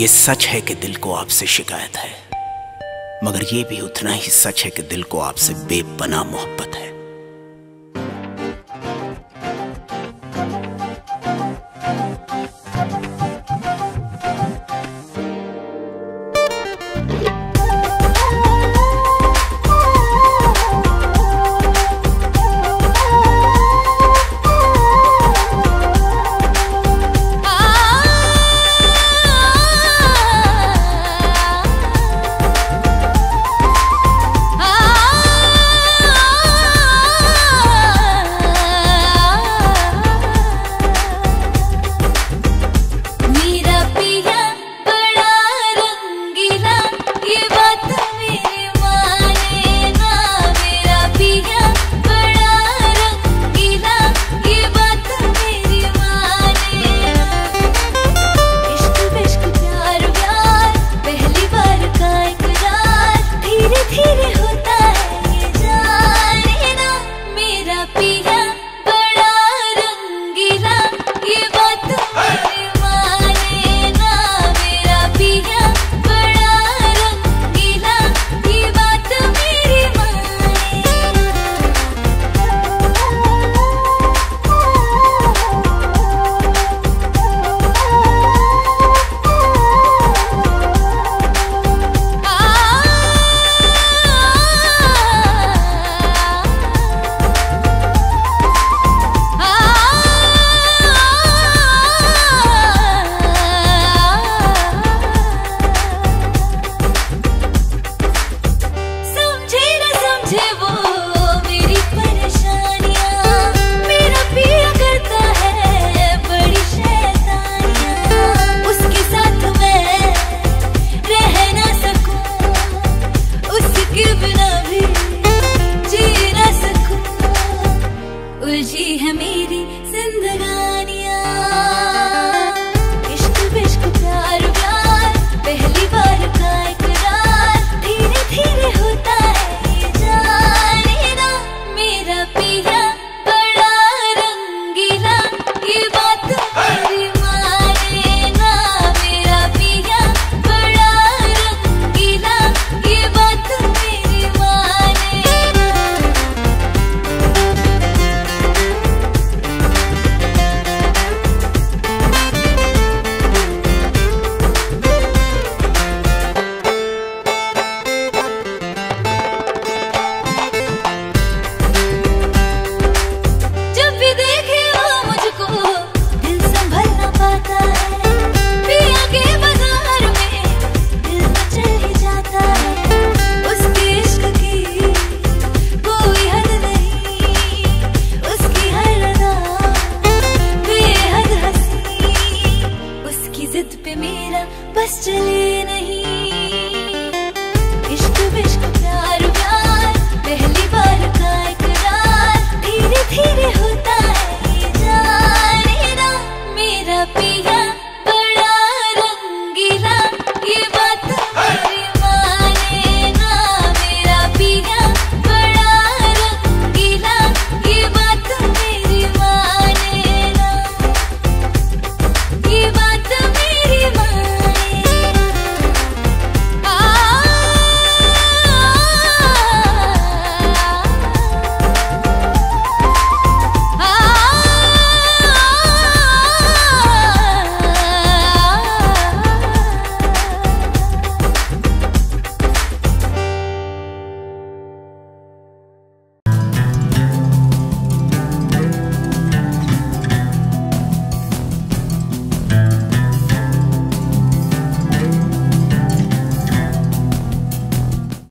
ये सच है कि दिल को आपसे शिकायत है। मगर ये भी उतना ही सच है कि दिल को आपसे बेपना मोहब्बत है। तुझी हमें still